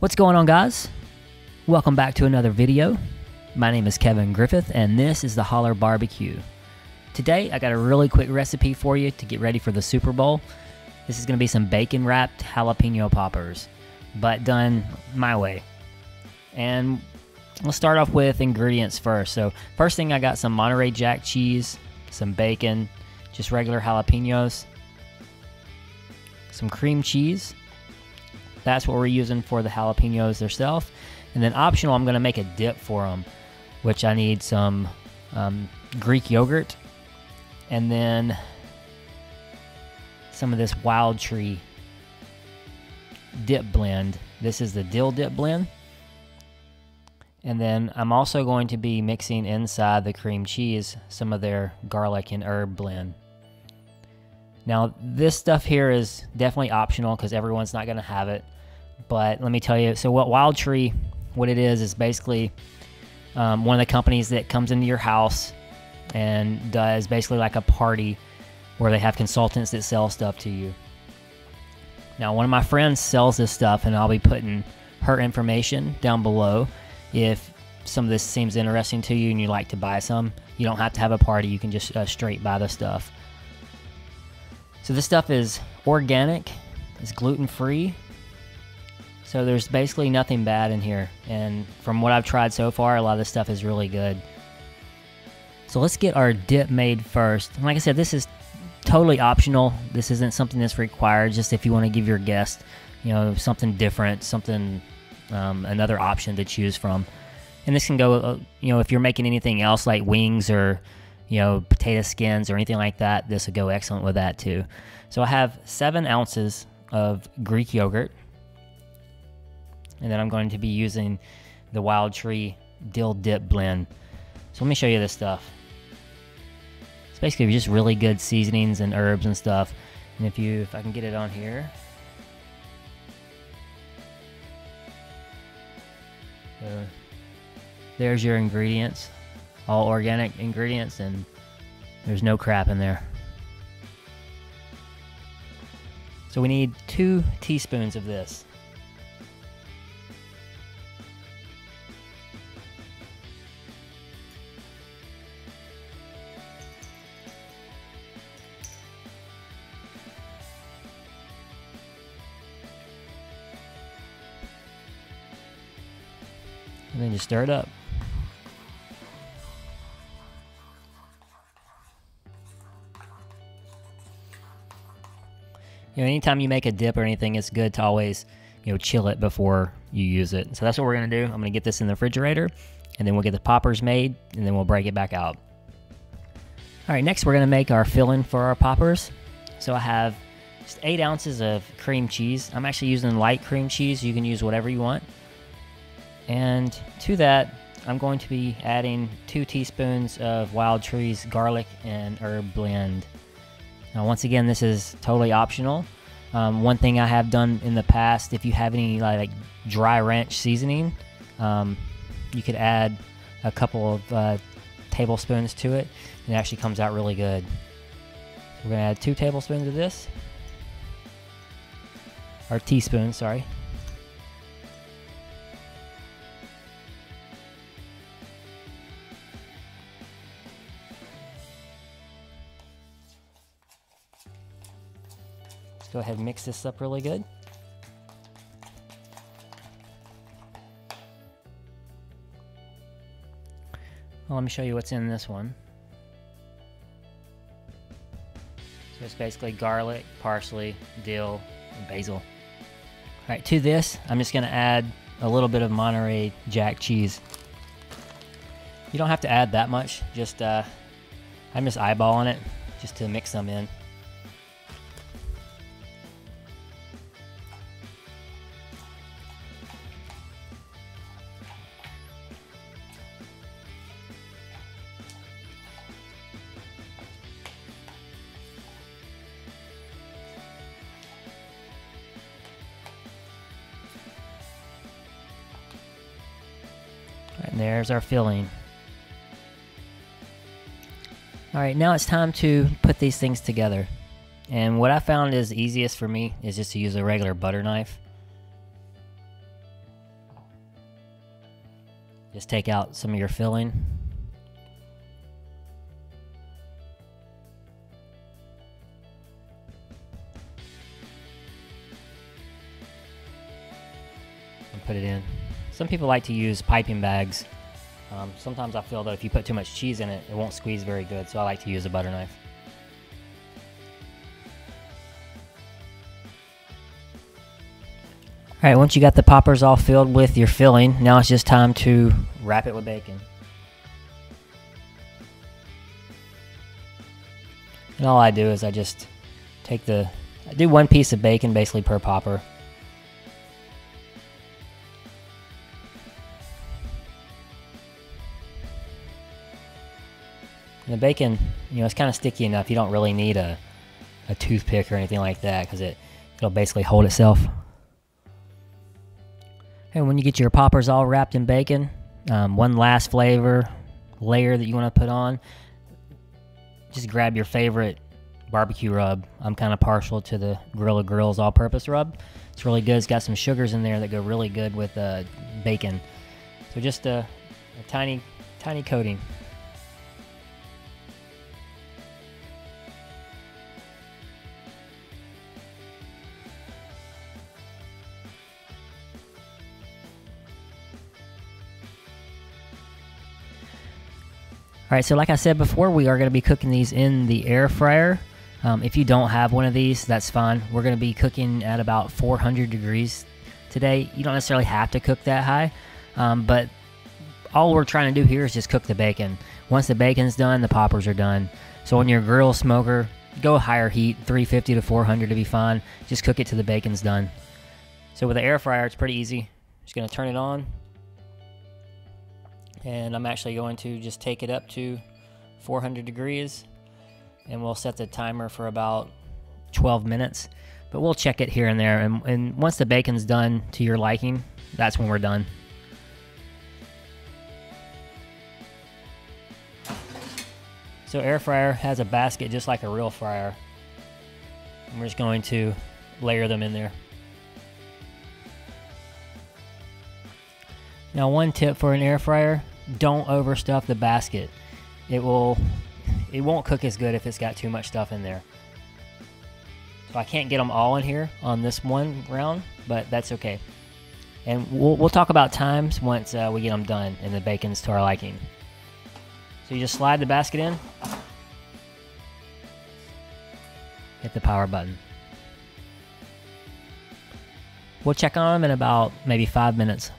What's going on guys? Welcome back to another video. My name is Kevin Griffith and this is the Hollar Barbecue. Today I got a really quick recipe for you to get ready for the Super Bowl. This is going to be some bacon wrapped jalapeno poppers, but done my way. And let's start off with ingredients first. So first thing I got some Monterey Jack cheese, some bacon, just regular jalapenos, some cream cheese, that's what we're using for the jalapenos themselves. And then optional, I'm going to make a dip for them, which I need some um, Greek yogurt and then some of this wild tree dip blend. This is the dill dip blend. And then I'm also going to be mixing inside the cream cheese some of their garlic and herb blend. Now, this stuff here is definitely optional because everyone's not going to have it. But let me tell you, so what Wild Tree, what it is, is basically um, one of the companies that comes into your house and does basically like a party where they have consultants that sell stuff to you. Now, one of my friends sells this stuff, and I'll be putting her information down below. If some of this seems interesting to you and you'd like to buy some, you don't have to have a party. You can just uh, straight buy the stuff. So this stuff is organic, it's gluten free, so there's basically nothing bad in here. And from what I've tried so far, a lot of this stuff is really good. So let's get our dip made first. And like I said, this is totally optional. This isn't something that's required. Just if you want to give your guest, you know, something different, something, um, another option to choose from. And this can go, uh, you know, if you're making anything else like wings or, you know, potato skins or anything like that, this would go excellent with that too. So I have seven ounces of Greek yogurt. And then I'm going to be using the Wild Tree Dill Dip Blend. So let me show you this stuff. It's basically just really good seasonings and herbs and stuff. And if you, if I can get it on here. So there's your ingredients. All organic ingredients and there's no crap in there. So we need two teaspoons of this. And then just stir it up. You know, anytime you make a dip or anything, it's good to always, you know, chill it before you use it. So that's what we're gonna do. I'm gonna get this in the refrigerator, and then we'll get the poppers made, and then we'll break it back out. All right, next we're gonna make our filling for our poppers. So I have just eight ounces of cream cheese. I'm actually using light cream cheese. You can use whatever you want. And to that, I'm going to be adding two teaspoons of Wild Tree's garlic and herb blend. Now, once again, this is totally optional. Um, one thing I have done in the past, if you have any like dry ranch seasoning, um, you could add a couple of uh, tablespoons to it, and it actually comes out really good. We're gonna add two tablespoons of this, or teaspoons, sorry. Go ahead and mix this up really good. Well, let me show you what's in this one. So it's basically garlic, parsley, dill, and basil. All right, to this, I'm just gonna add a little bit of Monterey Jack cheese. You don't have to add that much, just uh, I'm just eyeballing it just to mix them in. And there's our filling. Alright, now it's time to put these things together. And what I found is easiest for me is just to use a regular butter knife. Just take out some of your filling. And put it in. Some people like to use piping bags. Um, sometimes I feel that if you put too much cheese in it, it won't squeeze very good, so I like to use a butter knife. Alright, once you got the poppers all filled with your filling, now it's just time to wrap it with bacon. And all I do is I just take the, I do one piece of bacon basically per popper. And the bacon, you know, it's kind of sticky enough. You don't really need a, a toothpick or anything like that because it, it'll basically hold itself. And when you get your poppers all wrapped in bacon, um, one last flavor layer that you want to put on, just grab your favorite barbecue rub. I'm kind of partial to the Gorilla Grills all-purpose rub. It's really good. It's got some sugars in there that go really good with uh, bacon. So just a, a tiny, tiny coating. All right, so like I said before, we are going to be cooking these in the air fryer. Um, if you don't have one of these, that's fine. We're going to be cooking at about 400 degrees today. You don't necessarily have to cook that high, um, but all we're trying to do here is just cook the bacon. Once the bacon's done, the poppers are done. So on your grill smoker, go higher heat, 350 to 400 to be fine. Just cook it till the bacon's done. So with the air fryer, it's pretty easy. Just going to turn it on, and I'm actually going to just take it up to 400 degrees. And we'll set the timer for about 12 minutes. But we'll check it here and there. And, and once the bacon's done to your liking that's when we're done. So air fryer has a basket just like a real fryer. And we're just going to layer them in there Now, one tip for an air fryer: don't overstuff the basket. It will, it won't cook as good if it's got too much stuff in there. So I can't get them all in here on this one round, but that's okay. And we'll, we'll talk about times once uh, we get them done and the bacon's to our liking. So you just slide the basket in, hit the power button. We'll check on them in about maybe five minutes.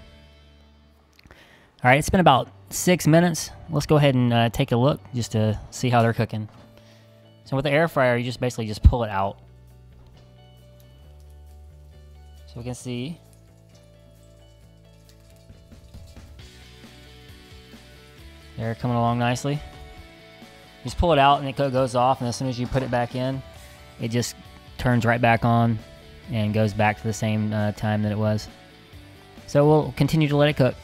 All right, it's been about six minutes. Let's go ahead and uh, take a look just to see how they're cooking. So with the air fryer, you just basically just pull it out. So we can see. They're coming along nicely. You just pull it out and it goes off, and as soon as you put it back in, it just turns right back on and goes back to the same uh, time that it was. So we'll continue to let it cook.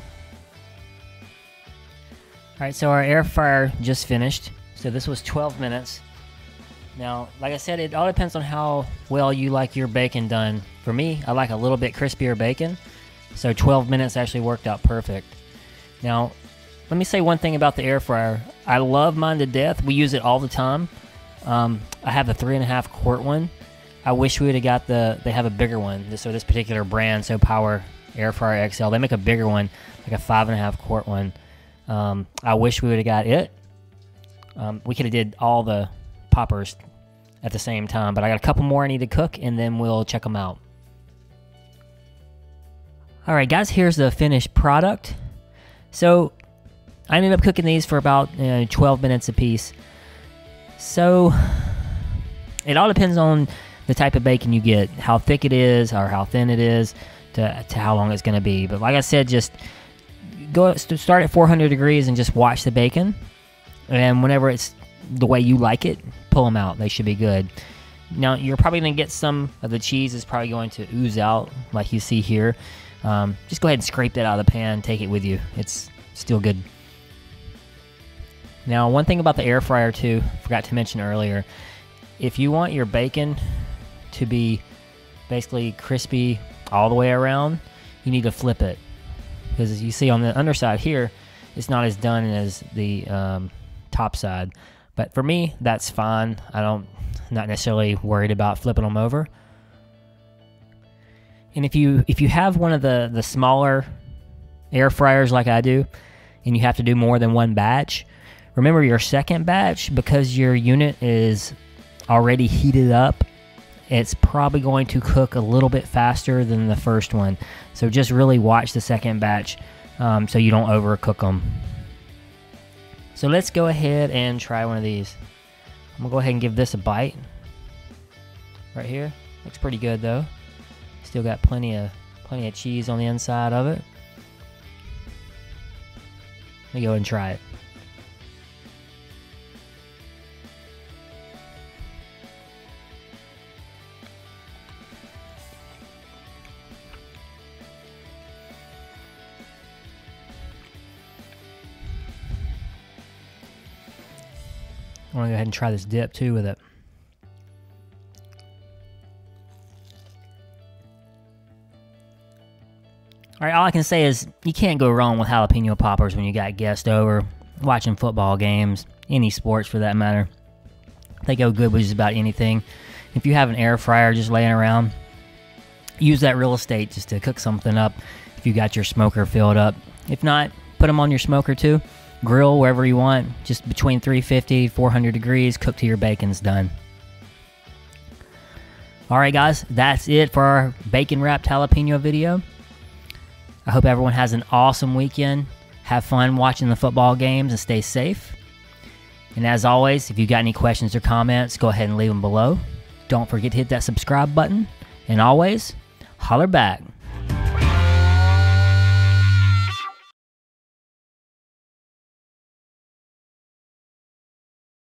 Alright, so our air fryer just finished. So this was 12 minutes. Now, like I said, it all depends on how well you like your bacon done. For me, I like a little bit crispier bacon. So 12 minutes actually worked out perfect. Now, let me say one thing about the air fryer. I love mine to death. We use it all the time. Um, I have the three and a half quart one. I wish we would have got the, they have a bigger one. So this particular brand, So Power Air Fryer XL, they make a bigger one, like a five and a half quart one. Um, I wish we would have got it. Um, we could have did all the poppers at the same time, but I got a couple more I need to cook, and then we'll check them out. All right, guys, here's the finished product. So I ended up cooking these for about 12 minutes a piece. So it all depends on the type of bacon you get, how thick it is or how thin it is, to, to how long it's going to be. But like I said, just go start at 400 degrees and just watch the bacon. And whenever it's the way you like it, pull them out. They should be good. Now you're probably going to get some of the cheese is probably going to ooze out like you see here. Um, just go ahead and scrape that out of the pan. Take it with you. It's still good. Now one thing about the air fryer too, forgot to mention earlier, if you want your bacon to be basically crispy all the way around, you need to flip it because as you see on the underside here, it's not as done as the um, top side. But for me, that's fine. I don't, not necessarily worried about flipping them over. And if you if you have one of the the smaller air fryers like I do, and you have to do more than one batch, remember your second batch because your unit is already heated up. It's probably going to cook a little bit faster than the first one. So just really watch the second batch um, so you don't overcook them. So let's go ahead and try one of these. I'm gonna go ahead and give this a bite. Right here. Looks pretty good though. Still got plenty of plenty of cheese on the inside of it. Let me go and try it. I want to go ahead and try this dip too with it. All right, all I can say is you can't go wrong with jalapeno poppers when you got guests over, watching football games, any sports for that matter. They go good with just about anything. If you have an air fryer just laying around, use that real estate just to cook something up if you got your smoker filled up. If not, put them on your smoker too. Grill wherever you want, just between 350, 400 degrees, cook till your bacon's done. All right, guys, that's it for our bacon wrapped jalapeno video. I hope everyone has an awesome weekend. Have fun watching the football games and stay safe. And as always, if you got any questions or comments, go ahead and leave them below. Don't forget to hit that subscribe button. And always, holler back.